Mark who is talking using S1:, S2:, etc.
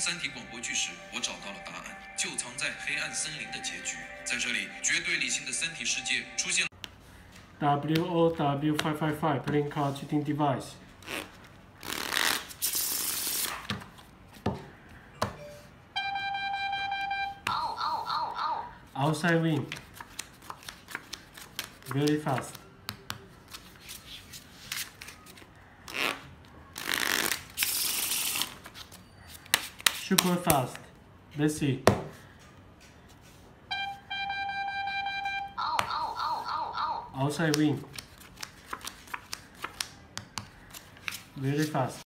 S1: 三体广播剧时，我找到了答案，就藏在黑暗森林的结局。在这里，绝对理性的三体世界出现了。
S2: WOW555 playing card cheating device.
S3: Ow, ow, ow, ow.
S2: Outside wing. Very fast. super fast. Let's see. Outside wind. Very fast.